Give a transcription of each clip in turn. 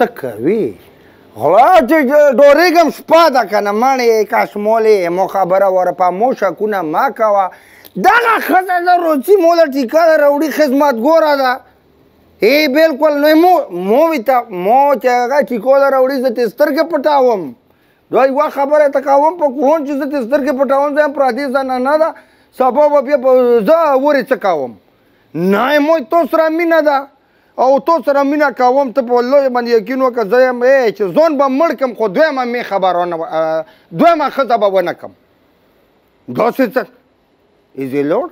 څه کوي غلا چې ډورېږم شپه ده که نه مڼې یې کاشمولې یې مو خبره ورپه مو شکونه مه کوه دغه ښځه د روچي مو له ټیکه ده راوړي خدمتګوره ده ای بالکل نو مو مو وي ته مو چې هغه ټیکو ده راوړي زه ترې سترګې پټوم دا یوه خبره ته کوم په کوم چې زه ترې سترګې پټوم زه هم پردې زنانه ده سبا به بیا زه ورې څه کوم نه مو تو سره مینه ده او تو سره مینه کوم ته په الله باندې یقین وکړه زه یم چې ځون به مړ کم خو دوی ما می خبرونه دوی ما خزه به ونه کم دا څه څه ایزی لوړ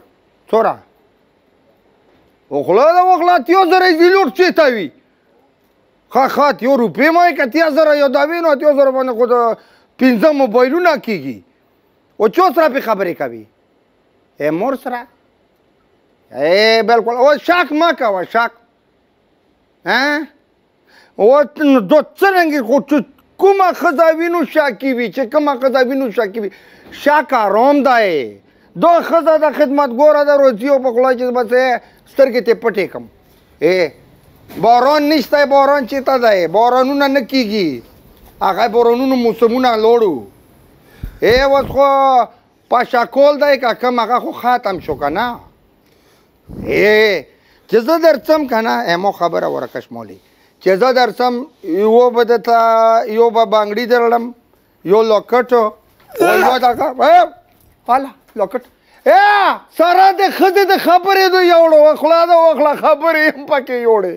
څورا او خلا دا وخلا تیو زره ایزی لوړ چی تا وی خا خا تیو روپی ما کتیا زره یو دا وینو تیو زره باندې خو دا پنځه موبایلونه کیږي او چو سره په خبرې کوي ای مور سره اے بالکل او شک ما کوه شک ها او دو څرنګه خو چې کومه خزا وینو شاکی وی چې کومه خزا وینو شاکی وی شک آرام دی دو خزا د خدمت ګوره د روزي او په خلا چې بس سترګې ته پټې کم اے باران نشته باران چې تا دی بارانونه نه کیږي هغه بارانونو موسمونه لوړو اے وس خو پاشا کول دا کا کم هغه خو خاتم شو کنه اے چې زه درڅم کنه امو خبره ورکش مولي چې زه درڅم یو بدتا یو به بانګړي درلم یو لوکټ او یو دا کا والا لوکټ اے سره د خزه د خبرې دوی یوړو خلا دا وخلا خبرې پکې یوړې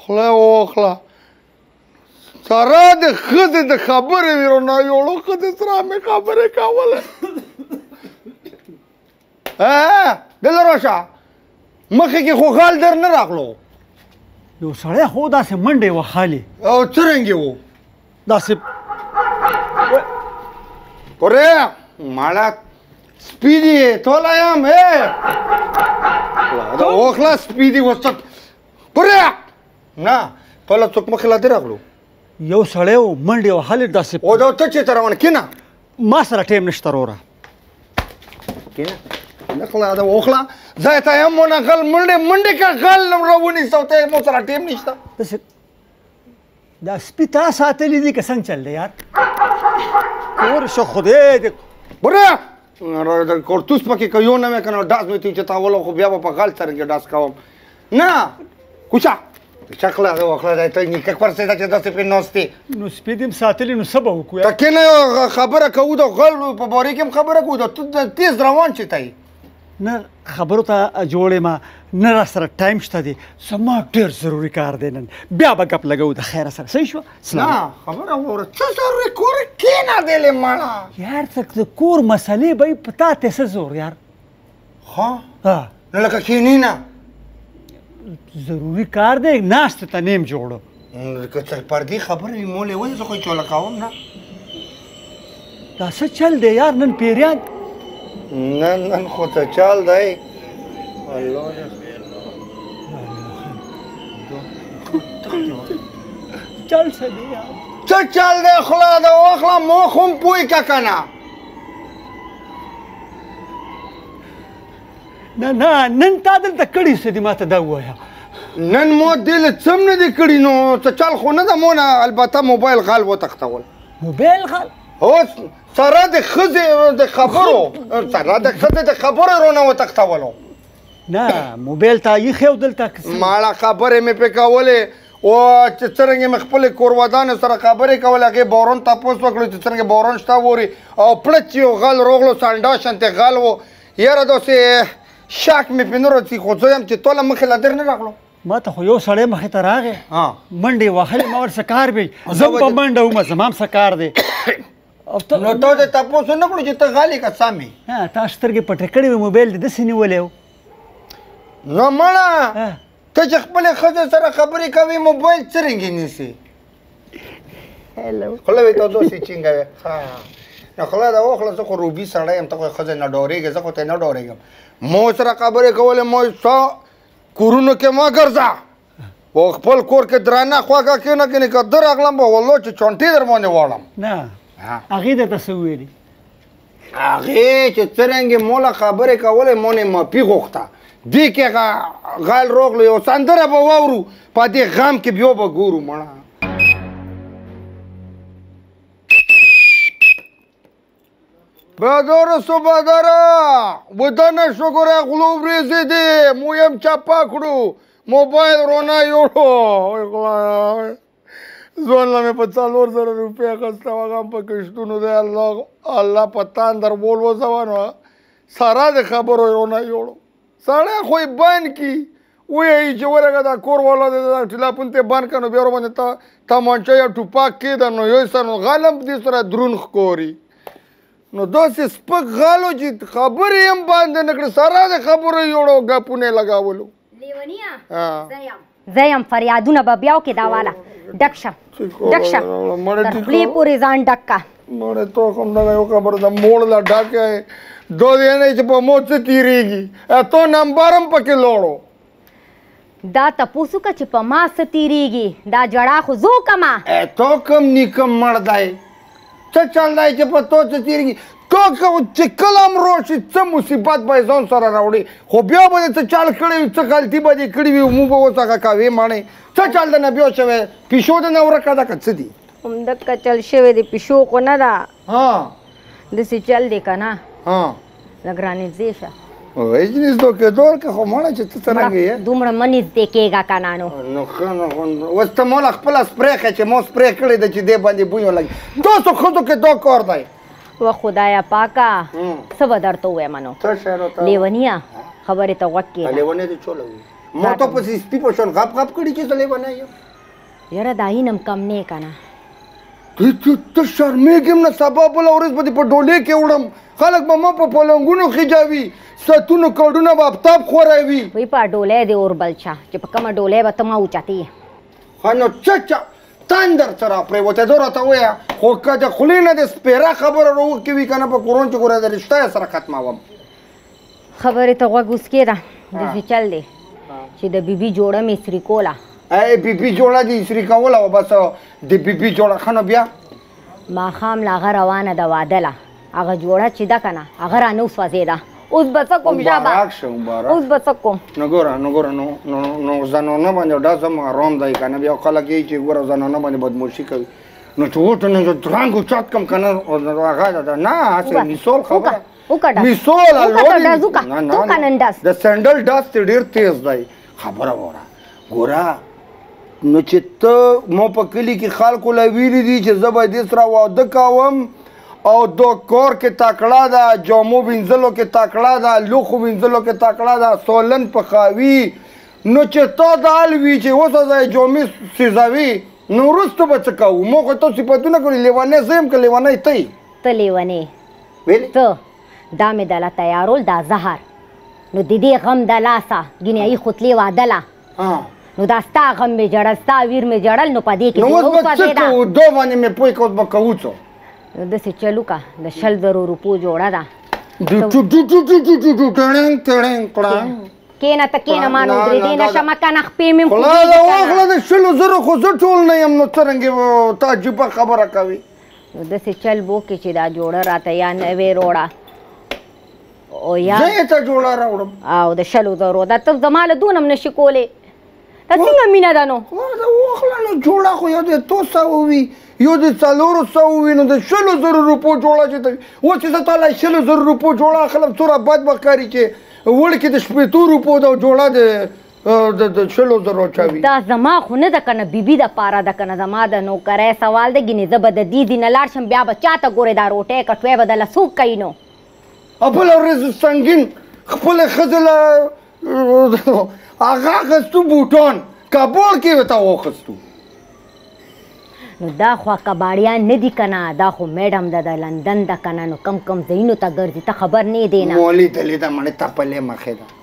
خوله وکړه سره د ښځې د خبرې ویرو نه یوړو ښځې سره مې خبرې کولې دلته راشه مخې کې خو غال در نه راغلو یو سړی خو داسې منډې وهلې او څرنګه وو داسې ورې ماړه سپي دي تولا یم اے دا اوخلا سپي دي وسط ورې نه تولا څوک مخې لا دې راغلو یو سړی و منډې وهلې داسې او دا ته چېرته روان کېنه ما سره ټایم نشته وروره کېنه نخلا دا اوخلا زه ته یم ونه غل منډې منډې که غل راونیسو ته مو سره ټایم نشته دا سپی تا ساتلی دی که څنګه چل دی یار کور شو خدای دې ګوره کورتوس پکې که یو نه وی که نه ډاس به چې تا وله خو بیا به په غل څرنګه ډاس کوم نه کوچا شکله ده وخله ته نیکه پرسه ده چې داسې په نوستې نو سپی دې ساتلی نو څه به وکړو ته کېنه خبره کوو د غل په باره کې هم خبره کوو ته تیز روان چې ته نه خبرو ته جوړې ما نه را سره ټایم شته دی سما ډیر ضروری کار دی نن بیا به غپ لګو د خیر سره صحیح شو سلام نه خبره وره څه ضروري کور کې نه دی لمړه یار څه د کور مسلې به پتا ته څه زور یار ها ها نه لکه کینی نه ضروری کار دی ناشته ته نیم جوړو که تر پردې خبرې مولې ولې زه خو چوله کوم نه دا څه چل دی یار نن پیریان نن نن خو ته چال دی الله دې چل څه دی یار څه چل دی خلا دا واخلا مو خوم پوي کا کنه نه نه نن تا دلته کړي څه دي ماته دا ووایه نن مو دې له څم نه دي کړي نو څه چل خو نه ده مو نه البته موبایل غال وتښتول موبایل غال هو سره د ښځې د خبرو سره د ښځې د خبرو رونه وتښتولو نه موبایل تا یې خو دلته ماړه خبرې مې پې کولې او چې څنګه مې خپل کوروادان سره خبرې کول هغه بورون تاسو وکړو چې څنګه بورون شته ووري او پړچ یو غل روغلو سانډا شنته غل وو یاره داسې شک مې پې نه راځي خو زه یم چې توله مخې له در نه راغلو ما ته خو یو سړی مخې ته راغی منډې وهلې ما ورسه کار وی زه په منډه وم زما هم څه کار دی نو ته د تاسو نه کړو چې ته غالي کا سامي ها تا سترګې پټې کړې وې موبایل دې دسې نیولې و نو مړه ته چې خپل خزه سره خبرې کوي موبایل څرنګه نیسي هلو خله وی ته دوسی چنګه وی ها نه خله دا وخله زه خو روبي سړی یم ته خو ښځه نه ډورېږې زه خو ته نه ډورېږم مو سره خبرې کولې مو ستا کورونو کې مه ګرځه او خپل کور کې درانه خواږه کېنه کېنې که در اغلم به والله چې چونټې در باندې واړم نه هغې درته څه وویلې هغه چې څرنګ مولا خبرې کولې مونې مپی غوښته دې کې غال روغلو یو سندره به وورو په دې غم کې بیا به ګورو مړه بدر سو بدر ودن شکر غلو ورزې دې مو يم چپا کړو موبایل رونه یوړو ځوان لا مې په څلور زره روپۍ اخیسته او هغه هم په قسطونو دی الله الله په تان در ولوځوه نو سارا د خبرو یو نه یوړو سړی خو یې بند کي وایي چې ورغه دا کور والا دی دا ټیلیفون ته بند کړه نو بیا ورباندې تا تمانچه یا ټوپاک کېده نو یو سره نو غلم دې سره درون ښکوري نو داسې سپک غالو چې خبرې هم باندې نه کړې سارا د خبرو یوړو ګپونه لګاولو لیونیا زه یم زه یم فریادونه به بیا وکړې دا واله ډک شه ډک شه تر خولې پورې ځان ډک کا مړه تو کوم دا یو خبر د موړ لا ډک دی دو دی نه چې په مو څه تیریږي ته نمبر هم پکې لوړو دا تپوسو که چې په ما څه تیریږي دا جړا خو زو کما ته کوم نیکم مړ دی څه چل دی چې په تو څه تېرېږي که چې کله هم روغ شي څه مصیبت به یې ځان سره راوړي خو بیا به دې څه چل کړی وي څه غلطي به دې کړي وي موږ به اوس هغه کوې ماڼۍ څه چل دی نه بیا شوی پیشو دې نه ورکه ده که څه دي همدکه چل شوی دی پیشو خو نه ده داسې چل دی که نه لږ رانږدې شه هیڅ نږدو کېدور که خو مړه چې ته څرنګه یې دومره مه نږدې کېږه که نه نو نو ښه نو خو اوس ته موله خپله سپرې ښه چې مو سپرې کړې ده چې دې باندې بوی ولګي دوسو ښځو کې دو کور دی و خدایا پاکه څه به درته ووایم نو لیونیه خبرې ته غوږ کېږه لیونی دې چوله وي مو ته پسې سپي په شان غپ غپ کړي چې زه لیونی یم یاره دا هین هم کم نه کنه ته شرمېږم نه سبا بل ورځ به دې په ډولې کې وړم خلک به ما په پلنګونو خجاوي ستونو کډونه به افتاب خوراوي وی په ډولې دې اور بل چا چې په کومه ډولې به ته ما اوچتې ها نو څه چا تندر سره پرېوتی زه راته ووایه خو که د خولې نه دې سپېره خبره راوکې وي که نه په کورون چې ګوره د رشته سره ختموم خبرې ته غوږ اوس کېده داسې چل دی چې د بیبي جوړه مې سري کوله ای بیبي جوړه دې سري کوله او بس د بیبي جوړه ښه نو بیا ماښام له هغه روانه ده واده له هغه جوړه چې ده که نه هغه رانه وسوځېده اوس به څه کوم شابه مبارک شه مبارک اوس به څه کوم نو ګوره نو ګوره نو نو نو زنانه باندې دا سم حرام دی کنه بیا کله کې چې ګوره زنانه باندې بدمعشي کوي نو چې وټو نه درنګ چات کم کنه هغه ده نه هسې مثال خبره وکړه میسو لا لوډ ډاز وکړه تو کنن ډاز د سندل ډاز ته ډیر تیز دی خبره وره ګورا نو چې ته مو په کلی کې خلکو لا ویلي دي چې زه به دې سره واده کوم او د کور کې تکړه ده جامو وینځلو کې تکړه ده لوښو وینځلو کې تکړه ده سولن پخاوي نو چې تا دا حال وي چې اوس ځای جامې سیزوي نو وروسته به څه کوو موږ خو ته صفتونه کړي لیونی زه یم که لیونی ته ته لیونی ویلي ته دا مې دله تیارول دا زهر نو د دې غم د لاسه ګنیايي خوتلې وادله نو دا ستا غم مې جړل ستا ویر مې جړل نو په دې کې نو اوس به څه کوو دوه باندې مې پوه کړه اوس به کوو څه نو داسې چل وکړه د شل زرو روپو جوړه ده کېنه ته کېنه ما نو درېدې نه شمه که نه خپې مې خوله له واخله د شلو زرو خو زه ټول نه یم نو څرنګه ته عجیبه خبره کوي نو داسې چل بو کې چې دا جوړه راته یا نوې روړه او یا زه ته جوړه راوړم او د شلو زرو دا ته زما له دونم نشي کولی دا څنګه مینه ده نو دا واخله نو جوړه خو یو د تو سوه وي یو د څلورو سوه وي نو د شلو زرو روپو جوړه چې ته اوس چې زه تا له شلو زرو روپو جوړه اخلم څومره بد به ښکاري چې وړکې د شپېتو روپو ده جوړه د د د شلو زرو چاوي دا زما خو نه د کنه بیبي د پاره د کنه زما د نوکرې سوال د ګینې زه به د دې دینه لاړ شم بیا به چاته ګورې دا روټې کټوې به د لسوک کوي نو خپل ورځ سنگین خپل خزله هغه خستو بوټون کابل کې وتا وخستو نو دا خو کباړیان نه دي کنه دا خو میډم ده د لندن ده کنه نو کم کم ځایونو ته ګرځي ته خبر نه دی نه مولي دلې دا مړې تپلې مخې ده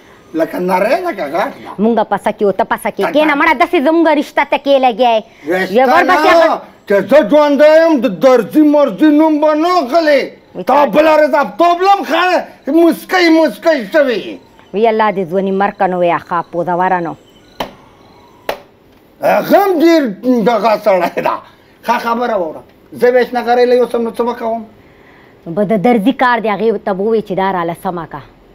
لکه نری لکه غټ ده مونږه پسه کیو ته پسه کې کینه مړه داسې زمونږ رشتہ ته کې لګیای یو ور بس چې زه ژوند یم د درځي مرځي نوم به نه غلې تا بل ورځ ابتوبلم خانه مسکی مسکی شوی وی الله دې ځونی مرکنو وی اخا پوزا ورانو غم ډیر دغه سړی دا ښه خبره وره زه ویش نه غرې له یو سم نو څه وکوم به د درځي کار دی هغه ته وې چې دا را لسمه کا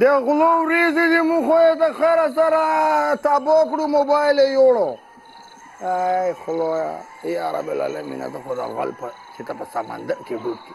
د غلو وریځې دې مو خو یې د خره سره تبا کړو موبایل یې یوړو ای خدایه یا رب العالمینه ته خو د غل په چې ته په سمندر کې ډوب کړي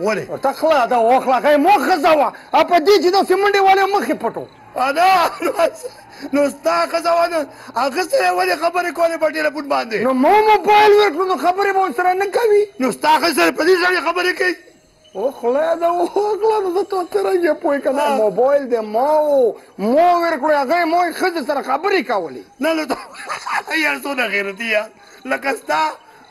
ولې ورته خلا دا وخلا غي مو خزوا اپ دې چې د سیمنډي والے مخې پټو ادا نو ستا خزوا نه هغه سره ولې خبرې کولې په ټلیفون باندې نو مو موبایل ورکړو نو خبرې به سره نه کوي نو ستا خزر په دې ځای خبرې کوي او خلا دا او خلا نو ته ترنګ پوي کنه موبایل دې مو مو ورکړو هغه مو خزر سره خبرې کولې نه نو یار څو نه غیرتی یار لکه ستا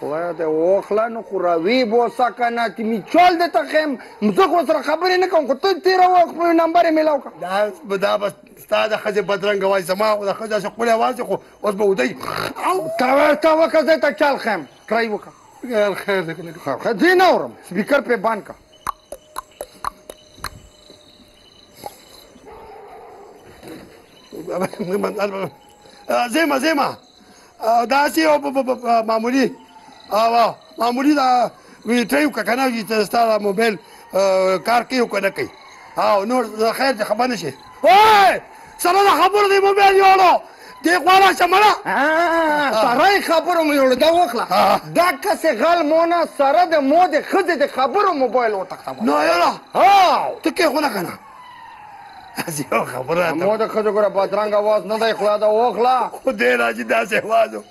خدای ته وخلا نو خو راوی بوسا کنه تی می چول د تخم مزه خو سره خبرې نه کوم خو ته تیر وخت په نمبر ملاو کا دا دا بس استاد خزه بدرنګ وای زما او د خزه خپل आवाज خو اوس به ودی تا ورته وکړه ته چل خم ټرای وکړه یار خیر دې کنه خیر دې نه اورم سپیکر په بان کا زیمه زیمه دا سی او معمولی او معمولی دا وی ټریو کنه چې ستاسو موبایل کار کوي او کنه کوي او نور خیر ته خبر نشي وای سره د خبرو دی مو بیا جوړو دی خوا راشه مړه سره یې خبرو مو جوړو دا وکړه دا کسې غل مونه سره د مو د ښځې د خبرو موبایل وتښتوه نه یاره هاو ته کې خو نه کنه داسې یو خبره مو د ښځو ګوره بدرنګ اواز نه دی خدای دا وکړه خو دی راځي داسې اواز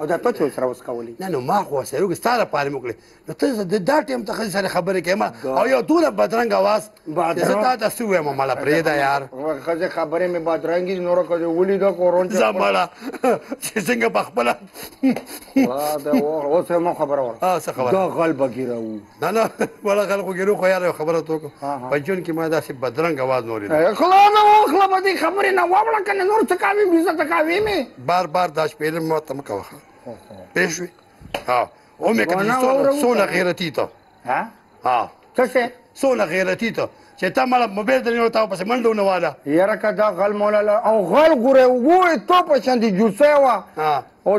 او دا تاسو سره اوس کولی نه نو ما خو سره وګ ستاره پاره مو کړی نو ته د دا ټیم ته خل سره خبرې کېم او یو دونه بدرنګ आवाज زه تا ته سو یم مال پرې دا یار خزه خبرې مې بدرنګي نور کړې ولې دا کورون چې زمړه چې څنګه بخبل وا دا اوس مو خبره ور دا غل بګیره نه نه وړه خلکو کې نو خو یاره خبره تو کوم په جون کې ما داسې بدرنګ आवाज نورې نه خلا نه وخلا په دې خبرې نه واوړه کنه نور څه کاوي بیزه ته کاوي می بار بار داش پیلم ما تم کوه پېښوي ها او مې کړي سونه سونه غیرتی ته ها ها څه څه سونه غیرتی ته چې تا مړه موبایل درې نو تا پس منډو نه والا یاره کدا غل مولا او غل ګوره وو ته په شان دي جوسه وا او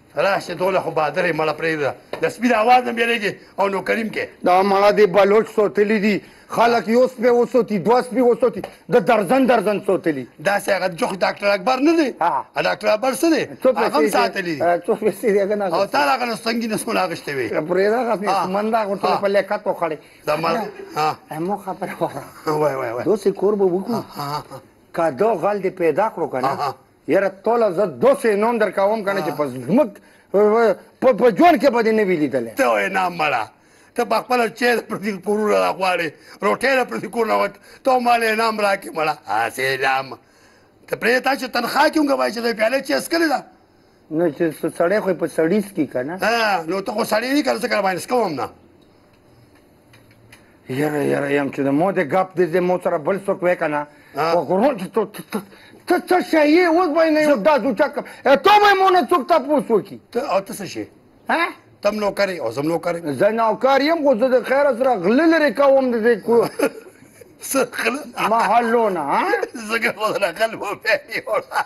راشه دونه خو بادرې مړه پرېږده د سپي د اواز نه بیریږي او نو کریم کې دا مړه دې بلوچ سوتلي دي خلک یو سپی وسوتي دوه سپي وسوتي د درزن درزن سوتلي داسې هغه جوخ ډاکټر اکبر نه دی ډاکټر اکبر څه دی هغه هم ساتلي دي څو پیسې دی هغه نه او تا هغه نه ستنګي نه سونه اغشته وي پرېږده هغه من دا غوټه په لیکت وخړې دا مړه ها مو خبره وره وای وای وای دوسې کور به وکړو که دا غل دې پیدا کړو کنه یاره توله زه دوسې نوم در کوم کنه چې په زمک په ژوند کې به دې نه وي لیدلی ته وایې نه مړه ته په خپل چې پرتی کورونه را غواړې روټې را پرتی کورونه وټ ته مال انعام راکې مړه هسې نام ته پرې تا چې تنخوا کې هم وایي چې د پیاله چې اسکلې ده نو چې سړی خو په سړی سکی کنه ها نو ته خو سړی نه کړ څه کار باندې سکوم نه یاره یاره یم چې د مو د غپ د زمو سره بل څوک وې کنه او غرون چې ته ته څه شې یې اوس به نه یو دا د چک ته به مو نه څوک ته پوسو کی ته او ته څه شې ها تم نو کرے او زم نو کرے زه نو کار یم خو زه د خیر سره غل لري کوم د دې کو سخل محلونه ها زګر بدل غل مو پیلی ولا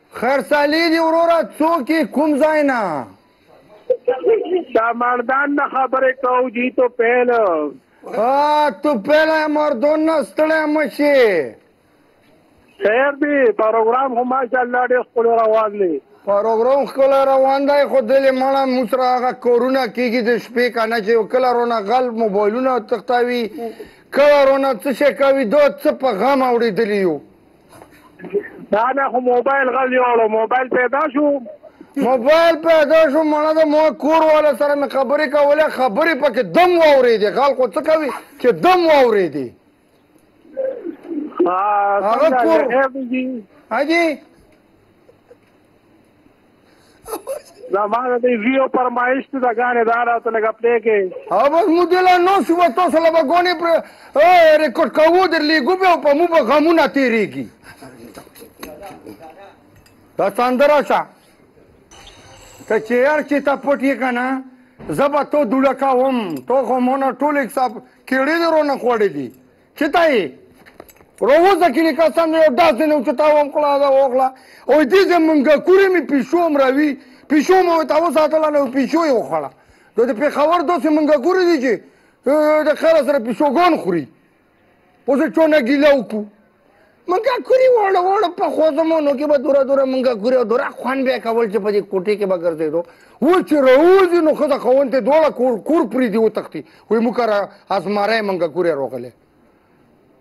خرسالی دی وروره څوک یې کوم ځای نه دا مردان نه خبرې کوو جی تو پیل ها تو پیل مردون نه ستړی مشي خیر دی پروګرام هم ماشاءالله ډېر خپل روان دی پروګرام خپل روان دی خو دلې مړه موسره هغه کورونه کیږي د شپې کنه چې کله رونه غل موبایلونه تختاوي کله رونه څه شي کوي دوه څه په غم اوړي دلی یو دا نه خو موبایل غل یوړو موبایل پیدا شو موبایل پیدا شو مړه د مو کور والا سره مې خبرې کولې خبرې پکې دم واورېدې غل خو څه کوي چې دم واورېدې هغه کور اجي زمانه دی ویو پرمایش ته دا غانه دا را ته لګا پلی کې او بس مو دلا نو سو تو سره بګونی پر ریکارډ کوو در لیګو به په مو به غمونه تیریږي دا سندره شه ته چې یار چې تا پټ یې کنه زبا تو دلکا هم تو خو مونږ ټول حساب کېړې درو نه خوړې دي چې ته یې روزه کې کسان یو داسې نو چې تا هم کړه دا وکړه او دې زمونږه کورې مې پیشو هم راوي پیشو مې ورته وساتله نو پیشو یې وخوړه نو د پېښور داسې مونږه کورې دي چې د خره سره پیشوګان خوري اوس یې چونه ګیله وکړو مونږه کوري وړو وړو په خوځمونو کې به دوره دوره مونږه کوري دوره خوان بیا کول چې په دې کوټې کې به ګرځېدو و چې روزي نو خدای خوون ته دوړه کور کور پری دی و تختی وې مونږه ازماره مونږه کوري روغله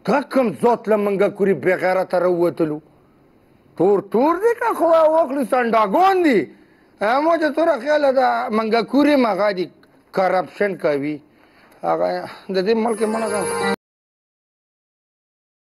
تا کوم ذات له مونږه کوري بغیر تر وتلو تور تور دې کا خو وکړي سنداګون دي امو چې تور خیال دا مونږه کوري مغا دي کرپشن کوي هغه د دې ملک منګه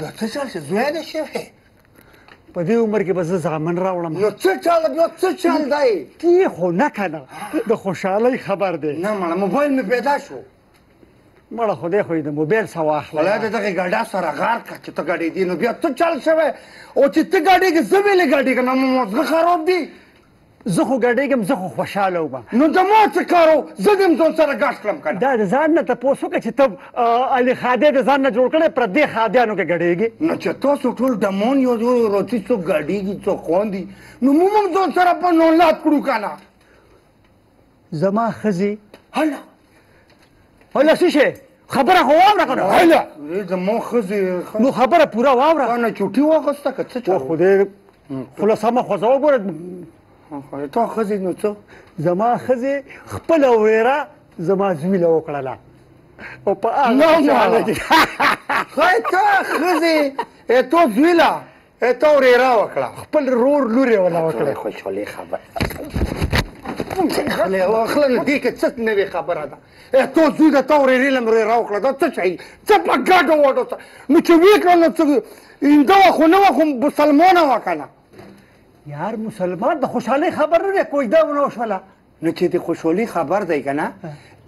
نو څه چل شي زوی د شیخ یې په دې عمر کې به زه زامن راوړم نو څه چل نو څه چل دی تی خو نه کنه د خوشحالۍ خبر دی نه مړه موبایل مې پیدا شو مړه خو دې خو د موبایل سره واخله ولا د دغه ګډا سره غار کا چې ته ګډې دي نو بیا څه چل شوی او چې ته ګډې کې زه ویلې ګډې کنه مو مزغه خراب دی زه خو ګډېږم زه خو خوشاله وم نو د ما څه کار و زه دې هم ځان سره ګډ کړم که نه دا د ځان نه تپوس وکړه چې ته علي خادی د ځان نه جوړ کړی پردې خادیانو کې ګډېږې نو چې تاسو ټول ډمون یو ځای روتي څوک ګډېږي څوک خواندي نو موږ هم ځان سره په نولاد کړو که نه زما خزي هلا هلا څه شي خبره خو واوره کنه هلا زما خزي نو خبره پورا واوره کنه چټي واغسته که څه چا خو دې خلاصما خو زو ګوره تا خزي نو څه زما خزي خپل ویرا زما زوی له وکړه او په هغه حالت کې خای ته خزي ته زوی له ته ورېرا وکړه خپل رور لورې ولا وکړه خوشحالي خبره خلې واخله نو دې کې څه نوې خبره ده ته زوی د تا ورېرې له مرې راوکړه دا څه شی څه په ګډو وډو څه نو چې ویې کړه نو څه اینده وه خو نه وه خو مسلمانه وه که نه یار مسلمان د خوشحالۍ خبر نه دی کوژده ونه شوله نو چې د خوشحالي خبر دی که نه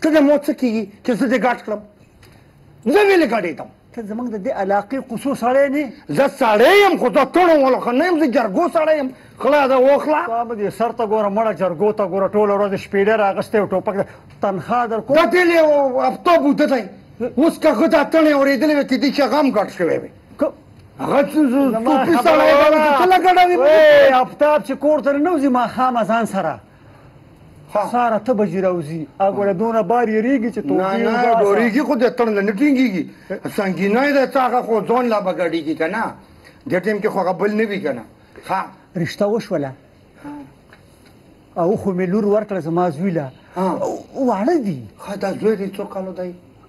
ته د مو څه کېږي چې زه دې ګډ کړم زه ولې ګډېدم ته زمونږ د دې علاقې قصو سړی نه زه سړی یم خو زه تڼو ولو ښه نه یم زه جرګو سړی یم خله ده وخله تا به دې سر ته ګوره مړه جرګو ته ګوره ټوله ورځ شپېډه راغستی او ټوپک تنخوا در کوم دا دې یو هفته بوده دی اوس که هغه دا تڼې اورېدلې وې ته دې چې هغه هم ګډ شوی وې هغه صوفي سړی دی چې کله ګډوي افتاب چې کور ته ننوځي ماښام ځان سره سار اته بجې راوځي هغه دونه بار یریږي چې توبه نه نه ډوریږي خو د تړل نه ټینګيږي سنگینه ده څنګه خو ځون لا بغړیږي کنه د ټیم کې خو غبل نه وی کنه ها رښتا وشوله او خو مې لور ورکړه زما زوی لا واړه دي خا دا زوی دې څو کالو دی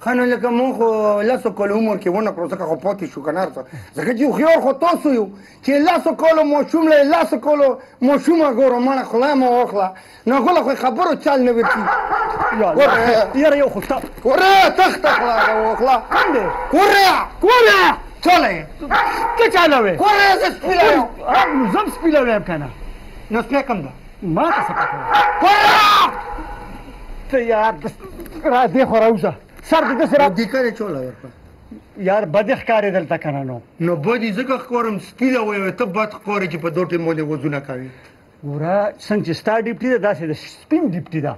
خانه لکه مون خو لاسو کول عمر کې ونه کړو ځکه خو پاتې شو کنار ته ځکه چې خيار خو تاسو یو چې لاسو کول مو شوم له لاسو کول مو شوم ګورو مړه خلا مو واخلا نه غل خو خبرو چل نه ورتي یاره یو خوشتا وره تخت خلا واخلا کنده وره کوره چله ته چاله وې کوره زه سپیلایم زم سپیلایم کنه نو سپیکم ده ما ته څه پته ته یار را دې خو راوځه سر دې داسې را دې کړې چوله ورکړه یار بد ښکارې دلته کنه نو نو بدی ځکه ښکارم سپی له وایو ته بد ښکارې چې په دوه ټیمونې وزونه کوي ګوره څنګه چې ستا ډیپټي ده داسې د سپین ډیپټي ده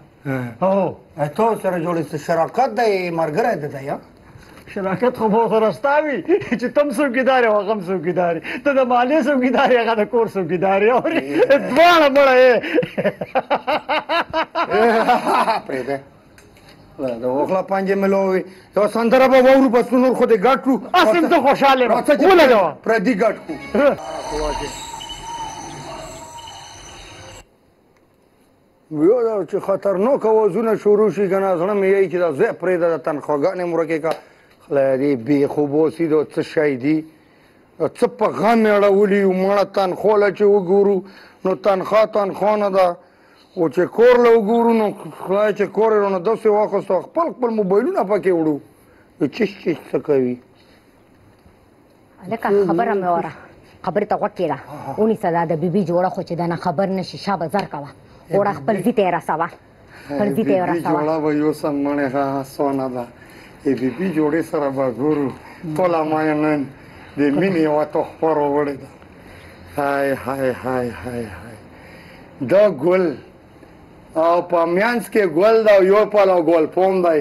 او ته سره جوړې څه شراکت دی مرګره دی دا یا شراکت خو به سره ستاوي چې تم څوکیدار او غم څوکیدار ته د مالې څوکیدار هغه د کور څوکیدار او دواړه مړه یې پرې ده د اوخلا پنځه ملوي یو سندره به وورو بس نور خو دې ګټو اسیم ته خوشاله ولګوا پر دې ګټو ویو دا چې خطرناک اوازونه شروع شي که نه زړه مې یایي چې دا ځای پرېږده دا تنخواګانې مو ورکې کړه خدایه دې بې خوب اوسي دا څه شی دي دا څه په غم یې اړولي یو مړه تنخوا له چې وګورو نو تنخوا تنخوا نه ده او چې کور له وګورو نو خدای چې کور یې رانه داسې واخیستو خپل خپل موبایلونه پکې وړو نو چش چش څه کوي هلکه خبره مې وره خبرې ته غوږ کېږه ونیسه دا د بیبي جوړه خو چې دنه خبر نه شي شابه زر کوه اوړه خپل ځي ته یې رسوه خپل ځي ته یې رسوه جوړه به یوسم مړې ها سونه ده ای بیبي جوړې سره به ګورو ټوله ما یې نن د مینې یوه تحفه راوړې ده های های های های های دا ګل او په میانس کې ګل دا یو پلو ګل پوم دی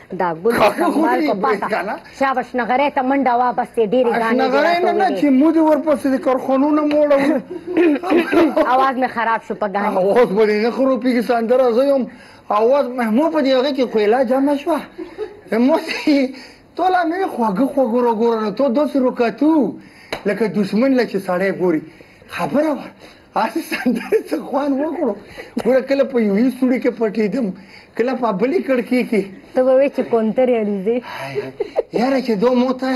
دا ګل په سنبال کو پاتا شابش نغره ته منډه وا بس ډېری غانې نغره نه نه چې مو دې ورپسې د کارخونونو موړو اواز مې خراب شو په غانې اوس به دې نه خرو پیږي سندره زه یم اواز مې مو په دې هغه کې کویلا جمع شو مو سي تولا مې خوګه خوګه وګورنه ته دوسرو کتو لکه دشمن لکه سړی ګوري خبره هسې سندرې څه خوان وکړو ګوره کله په یوې سوړي کې پټېدم کله په بلې کړکې کې ته به وې چې کونترې الوزې یاره چې دو مو ته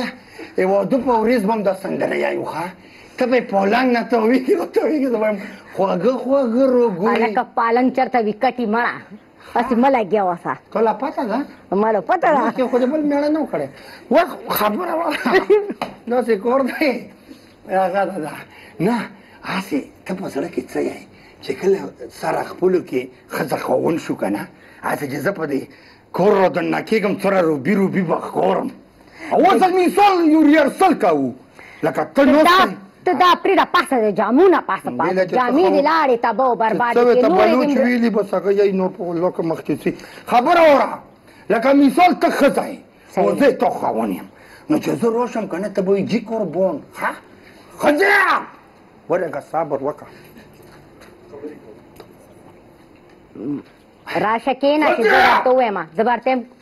یوه دو په ورځ به هم دا سندره یایو ښه ته به پولنګ نه ته ویږي ورته ویږي زه وایم خواږه خواږه روګوي هلکه پالنګ چېرته وي کټي مړه اسی مه لګیا وسه کله پته ده ماله پته ده چې خو دې بل میړه نه وکړي وخ خبره وه نو سې کور دی هغه ده نه اسی ته په سره کې څه یې چې کله سره خپل کې خزه خوون شو کنه اسی چې زه په دې کور را دننه کېږم سره روبي روبي به ښکورم او زه می سول یوریرسل کاو لکه ته نو ته دا پرې د پاسه د جامو نه پاسه پاسه جامې دې لاړې تبا او برباد کې نور دې ویلي بس هغه یې نور په لوکه مخکې سي خبره وره لکه مثال ته خزای او زه ته خاونیم نو چې زه روشم کنه ته به جی قربان ها خزیا ولګه صبر وکړه راشه کېنه چې زه درته وایم زه به درته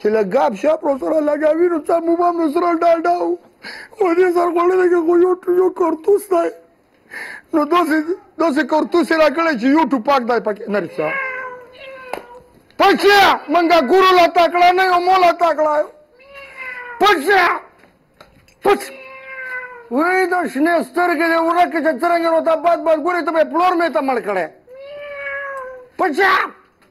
چې له ګاب شاپ رو سره لګاوي نو څه مو هم سره ډاډه و او دې سر خوړلې کې خو یو یو کورتوس دی نو داسې داسې کورتوس یې راکړی چې یو ټوپاک دی پکې نه رسیا پښیا منګه ګورو لا تکړه نه یو مولا تکړه یو پښیا پښ وای دا شنه سترګې دې ورکه چې څنګه وروته باد باد ګورې ته به پلور مې ته مړ کړې پښیا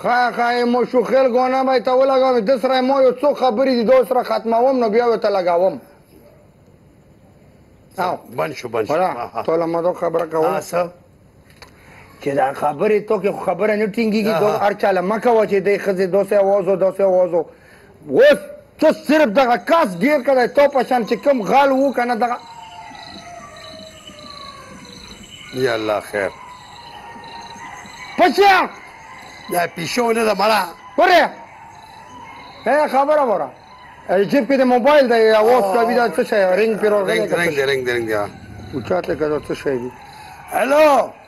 ښه ښه ای مو شو خیل ګونه به ته ولګوم د سره مو یو څو خبرې دي دوه سره ختموم نو بیا وته لګاوم او بن شو بن شو ته له مدو خبره کوله څه چې دا خبرې تو کې خبره نه ټینګیږي دوه ارچاله مکه و چې د خزه دوسه وازو دوسه وازو اوس ته صرف دغه کاس ګیر کړی تو په شان چې کوم غال وو کنه دغه یا الله خیر پچا دا پیشو نه ده مړه وره هه خبره وره جیب کې د موبایل دی یا واټس اپ دا څه شي رنګ پیرو رنګ رنګ رنګ دی او چاته کړو څه شي دی هلو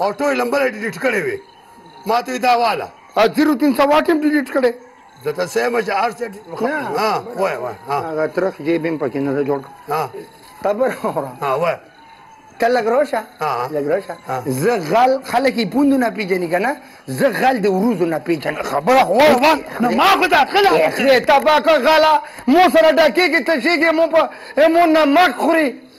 او ټول نمبر یې ډیلیټ کړی وي ما ته دا واله زیرو تین سو واټ هم ډیلیټ کړی زه ته سم چې ار څه ها وای وای هغه ترخ جې بیم پکې نه جوړ ها خبر اورا ها وای ته لګ روشه لګ روشه زه غل خلک یې پوند نه پیژنې کنه زه غل د وروزو نه پیژن خبره هو وا نه ما خو دا خلا خې تا پاک غلا مو سره ډکه کې تشیږي مو په مو نه مخ خوري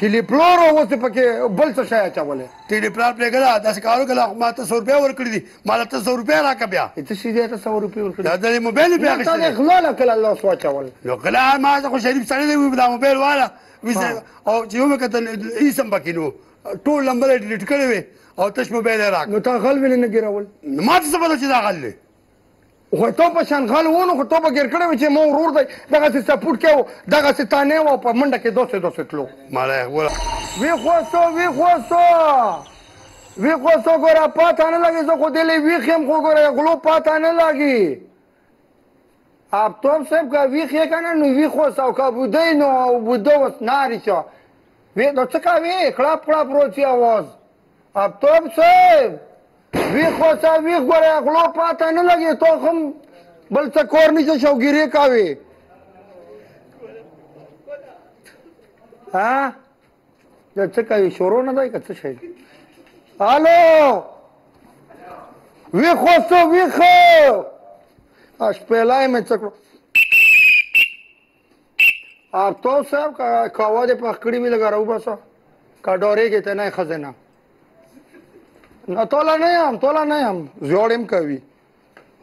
ټلیپلور اوس په کې بل څه شای اچولې ټلیپلار پرېګلا داسې کارو کله خو ما ته 100 روپیا ورکړي دي مال ته 100 روپیا راکا بیا ته شي دې ته 100 روپیا ورکړي دا د موبایل بیا غشته ته غلا لا کله الله سو چول نو غلا ما خو شریف سره دی دا موبایل والا او چې یو مکه ایسم پکې نو ټول نمبر ډیلیټ کړی وي او تش موبایل راک نو تا غل ولې نه ګرول نو ما څه پته چې دا غل دی خو ته په شان غل وونو خو ته به ګیر کړی چې مو ورور دی دغه څه سپورټ کېو دغه څه تانه و په منډه کې دوسه دوسه تلو مړه ګور وی خو سو وی خو سو وی خو سو ګور پاته نه لګي زه خو دلې وی خیم خو ګور غلو پاته نه لګي اب توم سب کا وی خې کنه نو وی خو سو کا بده نو بده وس ناری شو وی نو څه کا وی کړه پړه پروت یې आवाज افتاب صاحب ویخ وسا ویخ ګوره اخلو پاته نه لګي تو خم بل څه کور نشه شوګيري کاوي ها دا څه کوي شروع نه دی که څه شي الو ویخ وسو ویخ اش پهلای مې څکړو افتاب صاحب که کاوا دې پخ کړي وي لږه راوباسه که ډارېږې ته نه ښځې نه نه تاله نه یم تاله نه یم زیاړ هم کوي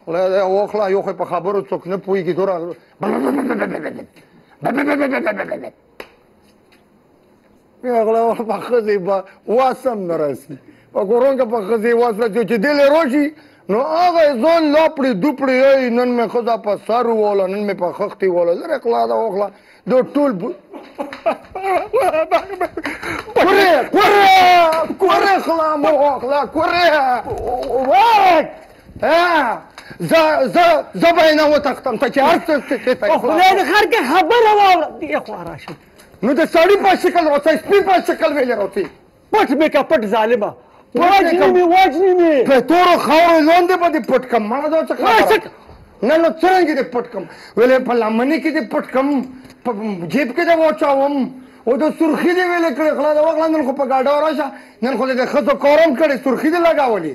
خوله دی وخله یو خو په خبرو څوک نه پوهېږي دوره غلا په خزي په واسم نرسي په کورون کې په خزي واسله چې دل روشي نو هغه ځون لاپړي دوپړي ای نن مې خدا په سر ووله نن مې په خختي ووله زره اخلا دا اخلا د ټول کوره کوره کوره خلا مو اخلا کوره وای زه زه زه به نه وتختم ته چې هر څه ته ته خدای دې خر کې خبره واوره دی خو راشه نو د سړی په شکل روڅی سپی په شکل ویلی روڅی پټ می کا پټ ظالمه واجنی می واجنی می په تورو خاورو لاندې به دې پټ کم مړه دا څه خبره نه نو څرنګه دې پټ کم ویلې په لمنې کې دې پټ کم په جیب کې دې واچوم او د سرخی دې ویلې کړې خلا دا وغلا نن خو په ګاډه راشه نن خو دې د ښځو کورم کړې سرخی دې لګاولې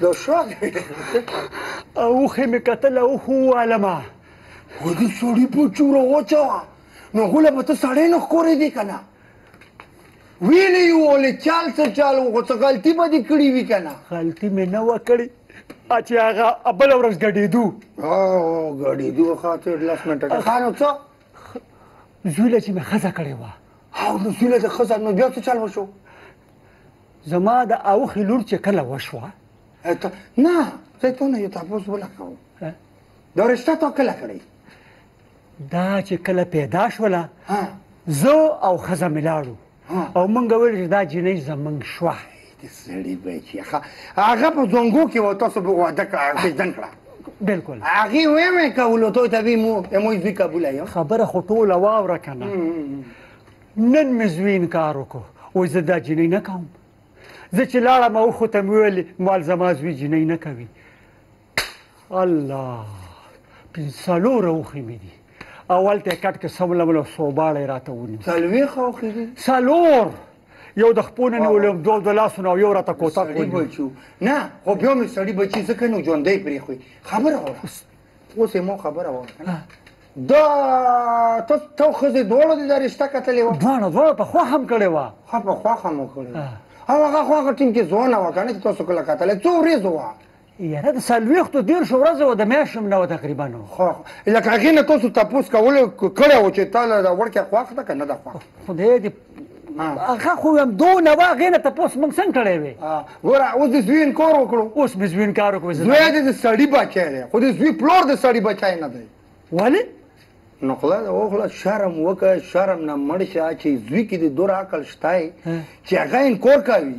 دا شوق او خې مې کتل او خو علما ودي سړی په چوره وچا نو غوله به ته سړی نه ښکورې دی کنه ویلی یو ولې چال څه چال خو څه غلطي به دې کړې وي که نه غلطي مې نه وه کړې چې هغه بله ورځ ګډېدو ګډېدو خاطر لس منټه ښه نو څه زوی له چې مې ښځه کړې وه او نو سینه د خزه نو بیا څه چل وشو زما د اوخې لور چې کله وشوه نه زه ته نه یو تاسو ولا کوم دا رشتہ تا کله کړی دا چې کله پیدا شوله زه او خزه ملاړو او مونږ ویل چې دا جنۍ زمونږ شوه سړی بچی ښه هغه په زونګو کې و تاسو به واده کوجدن کړه بالکل هغه وې مې کولو ته ته به مو مو یې قبول یو خبره خو ټوله واوره کنه نن مې زوین کار وکړو او زه دا جنې نه کوم زه چې لاړم او خو ته مې ویل مال زما زوی جنې نه کوي الله پنځه څلور اوښې مې دي اول ته کټ کې سم لمل صوباړې راته ونی سلوي خو کې دي سلور یو د خپونه نه ولوم دوه د لاسو نه یو راته کوتا کو بچو نه خو بیا مې سړی بچی ځکه نو ژوندې پرې خو خبره وره اوس یې مو خبره وره کنه دا ته ته خو دې دوړو دې درشته کتلې و دوړو دوړو په خو هم کړې و خو په خو هم کړې هغه خو هغه ټیم کې زونه و کنه چې تاسو کله کتلې څو ورځې و یاره د څلوېښتو دېرشو ورځو د میاشتې نه وه تقریبا خو لکه هغې نه تاسو تپوس کولو کړی و چې تا له دا وړکیه خوښ ده که نه ده خوښ خدای دې هغه خو هم دونه وه هغې نه تپوس موږ څنګه کړی وی ګوره اوس د زوی انکار وکړو اوس مې زوی انکار وکړو زوی دې د سړي بچی دی خو د زوی پلور د سړي بچی نه دی ولې نو خلا د اوخلا شرم وکړه شرم نه مړ شه چې زوی کې د دور عقل شته چې هغه انکار کوي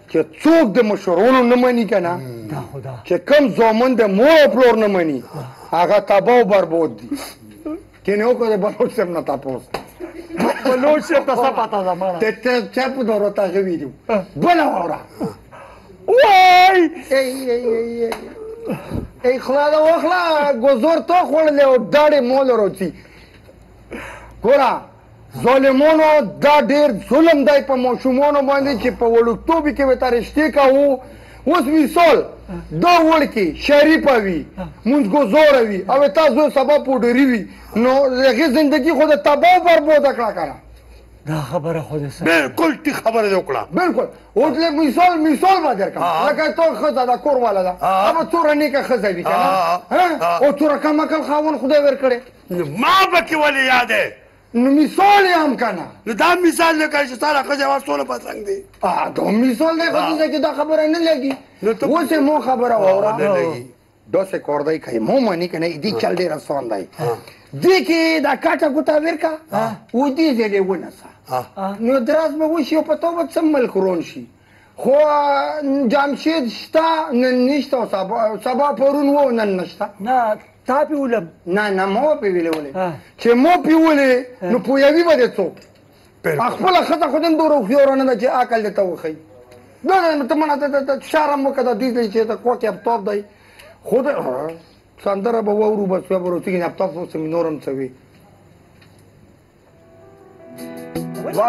چه څوک د مشرونو نه منی کنه چه کم زومن د مور او پلور نه منی هغه تباو بربود دی کینه او کده بلوچ سم نه تپوس بلوچ سم ته څه پتا ده مړه ته ته چا په دورو تا غوی دی بل وره وای ای ای ای ای خلا دا وخلا گزور تو خورلې او داړې مول روچی ګورا ظالمونو دا ډیر ظلم دی په ماشومانو باندې چې په وړوکتوب کې به ترشتي کاوه اوس مثال دا وړ کې شریف وي منځګزار وي او تاسو سبا پوډری وي نو هغه زندگی خود تباہ و برباد کړه کنه دا خبره خو دې سره بالکل ټی خبره دې وکړه بالکل او دې مثال مثال ما درکم لکه تو خزه دا کور والا دا اما تور نه کا خزه وی کنه او تور کما کل خاون خدای ور کړې نو ما پکې ولې یادې نو مثال یې هم کنه نو دا مثال نه کوي چې ساره ښځه یوه څونه په څنګ دی دا مثال دی ښځه کې دا خبره نه لګي اوس یې مو خبره واوره نه لګي داسې کار دی که مو مني که نه دې چل ډېر اسان دی دې کې دا کټه کوته ورکه او دې ځای دی ونسه نو درز به وشي او په تو به څه ملک روان شي خو جمشید شته نن نشته او سبا سبا پرون وو نن نشته نه تا پی ولم نه نه مو پی ویلې ولې چې مو پی ولې نو پویوي به دې څوک خپل خزه خو دن دوره خيور نه ده چې عقل دې ته وخی دا نه ته مونږ ته شرم وکړه د دې چې ته کوکه ابتوب دی خود سندره به وورو بس به ورو چې نه ابتوب سم نورم څه وی